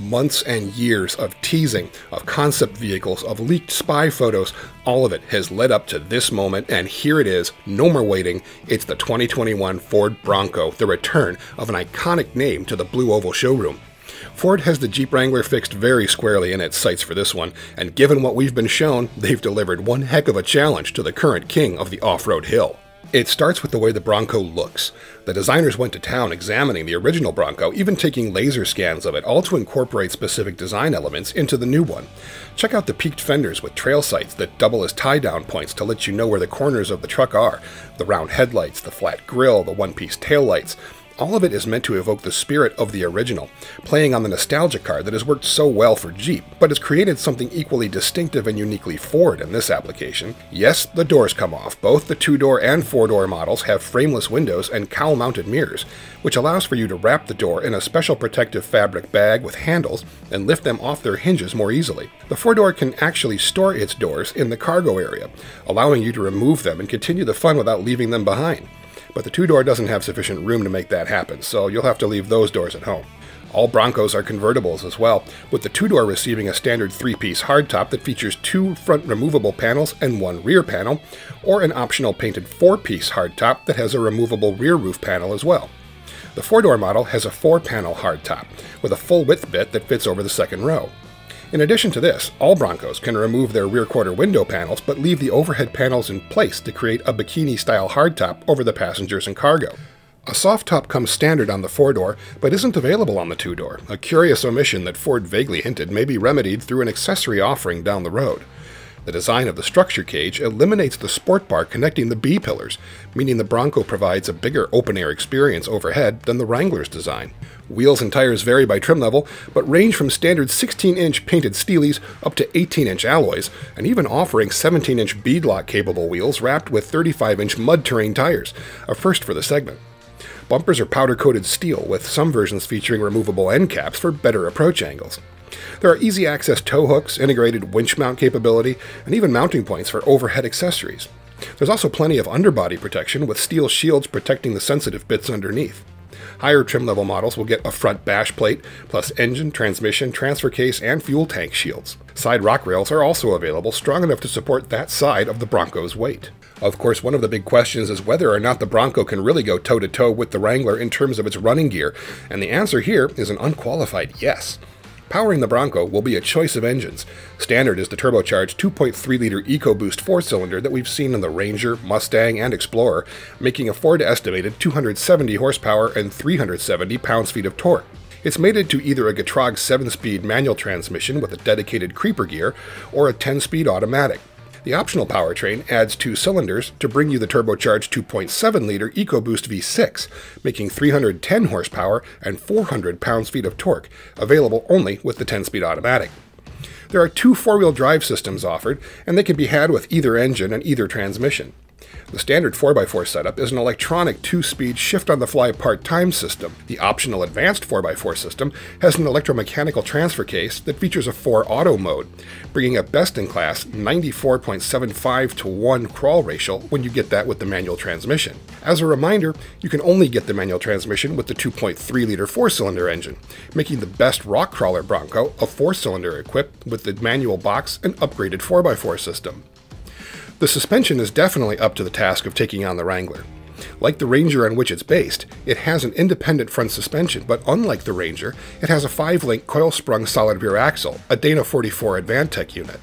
months and years of teasing, of concept vehicles, of leaked spy photos, all of it has led up to this moment, and here it is. No more waiting. It's the 2021 Ford Bronco, the return of an iconic name to the Blue Oval showroom. Ford has the Jeep Wrangler fixed very squarely in its sights for this one, and given what we've been shown, they've delivered one heck of a challenge to the current king of the off road hill. It starts with the way the Bronco looks. The designers went to town examining the original Bronco, even taking laser scans of it, all to incorporate specific design elements into the new one. Check out the peaked fenders with trail sights that double as tie down points to let you know where the corners of the truck are, the round headlights, the flat grille, the one piece tail lights. All of it is meant to evoke the spirit of the original, playing on the nostalgia card that has worked so well for Jeep, but has created something equally distinctive and uniquely Ford in this application. Yes, the doors come off. Both the two door and four door models have frameless windows and cowl mounted mirrors, which allows for you to wrap the door in a special protective fabric bag with handles and lift them off their hinges more easily. The four door can actually store its doors in the cargo area, allowing you to remove them and continue the fun without leaving them behind but the two door doesn't have sufficient room to make that happen, so you'll have to leave those doors at home. All Broncos are convertibles as well, with the two door receiving a standard three piece hardtop that features two front removable panels and one rear panel, or an optional painted four piece hardtop that has a removable rear roof panel as well. The four door model has a four panel hardtop, with a full width bit that fits over the second row. In addition to this, all Broncos can remove their rear quarter window panels but leave the overhead panels in place to create a bikini style hardtop over the passengers and cargo. A soft top comes standard on the four door, but isn't available on the two door, a curious omission that Ford vaguely hinted may be remedied through an accessory offering down the road. The design of the structure cage eliminates the sport bar connecting the B pillars, meaning the Bronco provides a bigger open air experience overhead than the Wrangler's design. Wheels and tires vary by trim level, but range from standard 16 inch painted Steelies up to 18 inch alloys, and even offering 17 inch beadlock capable wheels wrapped with 35 inch mud terrain tires, a first for the segment. Bumpers are powder coated steel, with some versions featuring removable end caps for better approach angles. There are easy access tow hooks, integrated winch mount capability, and even mounting points for overhead accessories. There's also plenty of underbody protection with steel shields protecting the sensitive bits underneath. Higher trim level models will get a front bash plate, plus engine, transmission, transfer case, and fuel tank shields. Side rock rails are also available, strong enough to support that side of the Bronco's weight. Of course, one of the big questions is whether or not the Bronco can really go toe to toe with the Wrangler in terms of its running gear, and the answer here is an unqualified yes. Powering the Bronco will be a choice of engines. Standard is the turbocharged 2.3 liter EcoBoost four cylinder that we've seen in the Ranger, Mustang, and Explorer, making a Ford estimated 270 horsepower and 370 pounds feet of torque. It's mated to either a Getrag 7 speed manual transmission with a dedicated creeper gear or a 10 speed automatic. The optional powertrain adds two cylinders to bring you the turbocharged 2.7 liter EcoBoost V6, making 310 horsepower and 400 pounds feet of torque, available only with the 10 speed automatic. There are two four wheel drive systems offered, and they can be had with either engine and either transmission. The standard 4x4 setup is an electronic two-speed shift-on-the-fly part-time system. The optional advanced 4x4 system has an electromechanical transfer case that features a 4-auto mode, bringing a best-in-class 94.75 to 1 crawl ratio when you get that with the manual transmission. As a reminder, you can only get the manual transmission with the 2.3-liter four-cylinder engine, making the best rock crawler Bronco a four-cylinder equipped with the manual box and upgraded 4x4 system. The suspension is definitely up to the task of taking on the Wrangler. Like the Ranger on which it's based, it has an independent front suspension, but unlike the Ranger, it has a 5-link coil-sprung solid rear axle, a Dana 44 AdvanTEK unit.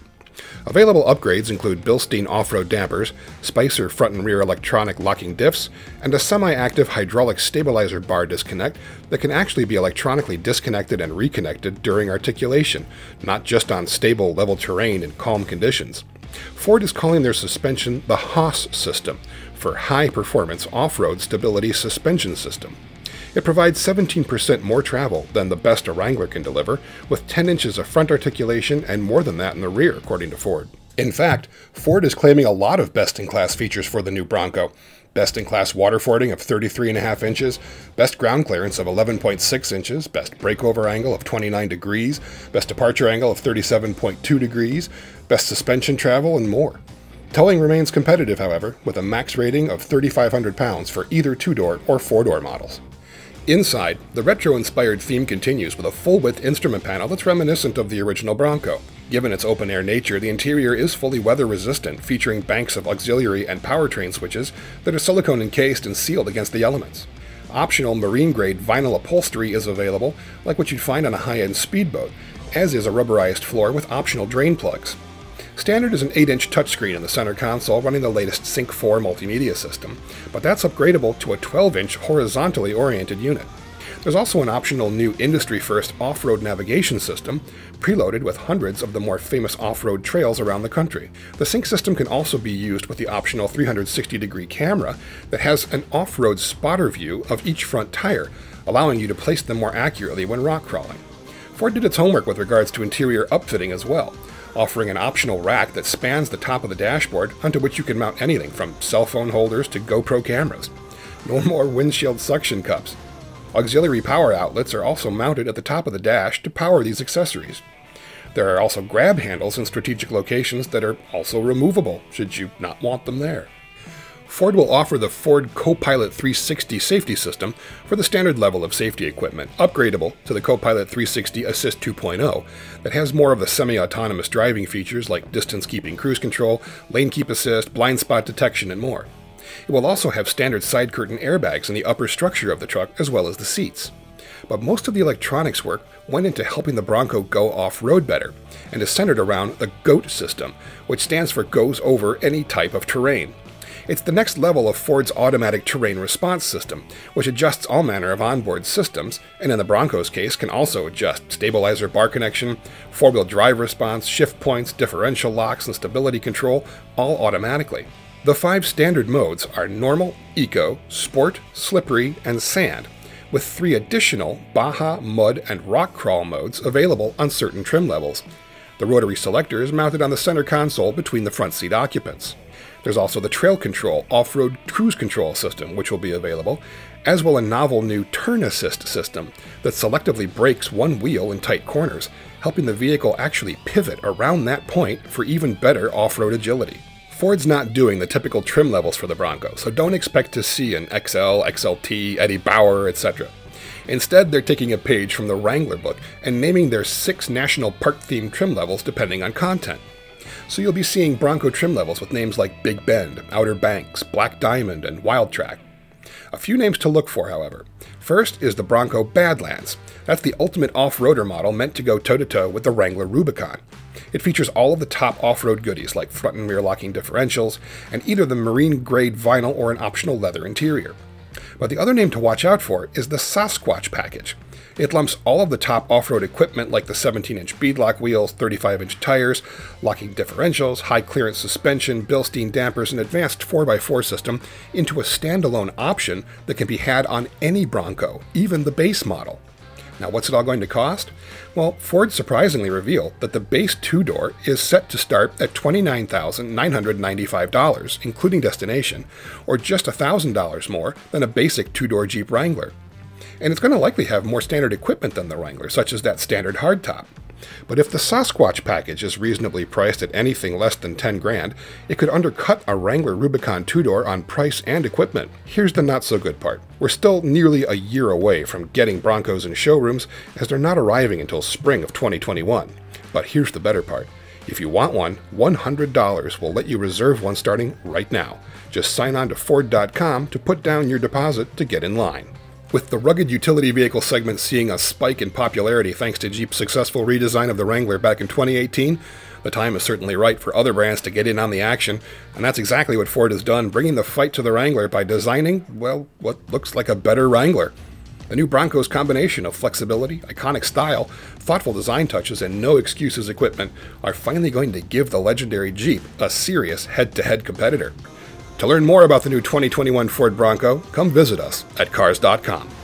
Available upgrades include Bilstein off-road dampers, Spicer front and rear electronic locking diffs, and a semi-active hydraulic stabilizer bar disconnect that can actually be electronically disconnected and reconnected during articulation, not just on stable level terrain in calm conditions. Ford is calling their suspension the HOSS system for High Performance Off Road Stability Suspension System. It provides 17% more travel than the best a Wrangler can deliver, with 10 inches of front articulation and more than that in the rear, according to Ford. In fact, Ford is claiming a lot of best in class features for the new Bronco, best in class water fording of 33.5 inches, best ground clearance of 11.6 inches, best breakover angle of 29 degrees, best departure angle of 37.2 degrees, best suspension travel, and more. Towing remains competitive, however, with a max rating of 3,500 pounds for either two door or four door models. Inside, the retro inspired theme continues with a full width instrument panel that's reminiscent of the original Bronco. Given its open air nature, the interior is fully weather resistant, featuring banks of auxiliary and powertrain switches that are silicone encased and sealed against the elements. Optional marine grade vinyl upholstery is available, like what you'd find on a high end speedboat, as is a rubberized floor with optional drain plugs. Standard is an 8 inch touchscreen in the center console running the latest Sync 4 multimedia system, but that's upgradable to a 12 inch horizontally oriented unit. There's also an optional new industry first off road navigation system, preloaded with hundreds of the more famous off road trails around the country. The sync system can also be used with the optional 360 degree camera that has an off road spotter view of each front tire, allowing you to place them more accurately when rock crawling. Ford did its homework with regards to interior upfitting as well offering an optional rack that spans the top of the dashboard onto which you can mount anything from cell phone holders to GoPro cameras. No more windshield suction cups. Auxiliary power outlets are also mounted at the top of the dash to power these accessories. There are also grab handles in strategic locations that are also removable should you not want them there. Ford will offer the Ford Copilot 360 safety system for the standard level of safety equipment, upgradable to the Copilot 360 Assist 2.0, that has more of the semi autonomous driving features like distance keeping cruise control, lane keep assist, blind spot detection, and more. It will also have standard side curtain airbags in the upper structure of the truck as well as the seats. But most of the electronics work went into helping the Bronco go off road better, and is centered around the GOAT system, which stands for Goes Over Any Type of Terrain. It's the next level of Ford's automatic terrain response system, which adjusts all manner of onboard systems, and in the Bronco's case can also adjust stabilizer bar connection, four wheel drive response, shift points, differential locks, and stability control, all automatically. The five standard modes are Normal, Eco, Sport, Slippery, and Sand, with three additional Baja, Mud, and Rock Crawl modes available on certain trim levels. The rotary selector is mounted on the center console between the front seat occupants. There's also the Trail Control off road cruise control system, which will be available, as well a novel new Turn Assist system that selectively brakes one wheel in tight corners, helping the vehicle actually pivot around that point for even better off road agility. Ford's not doing the typical trim levels for the Bronco, so don't expect to see an XL, XLT, Eddie Bauer, etc. Instead, they're taking a page from the Wrangler book and naming their six national park themed trim levels depending on content so you'll be seeing Bronco trim levels with names like Big Bend, Outer Banks, Black Diamond, and Wildtrak. A few names to look for, however. First is the Bronco Badlands. That's the ultimate off roader model meant to go toe to toe with the Wrangler Rubicon. It features all of the top off road goodies like front and rear locking differentials, and either the marine grade vinyl or an optional leather interior. But the other name to watch out for is the Sasquatch package. It lumps all of the top off road equipment like the 17 inch beadlock wheels, 35 inch tires, locking differentials, high clearance suspension, Bilstein dampers, and advanced 4x4 system into a standalone option that can be had on any Bronco, even the base model. Now, what's it all going to cost? Well, Ford surprisingly revealed that the base two door is set to start at $29,995, including destination, or just $1,000 more than a basic two door Jeep Wrangler and it's going to likely have more standard equipment than the Wrangler, such as that standard hardtop. But if the Sasquatch package is reasonably priced at anything less than 10 grand, it could undercut a Wrangler Rubicon two-door on price and equipment. Here's the not so good part. We're still nearly a year away from getting Broncos in showrooms as they're not arriving until spring of 2021. But here's the better part. If you want one, $100 will let you reserve one starting right now. Just sign on to Ford.com to put down your deposit to get in line. With the rugged utility vehicle segment seeing a spike in popularity thanks to Jeep's successful redesign of the Wrangler back in 2018, the time is certainly right for other brands to get in on the action, and that's exactly what Ford has done, bringing the fight to the Wrangler by designing, well, what looks like a better Wrangler. The new Bronco's combination of flexibility, iconic style, thoughtful design touches, and no excuses equipment are finally going to give the legendary Jeep a serious head to head competitor. To learn more about the new 2021 Ford Bronco, come visit us at Cars.com.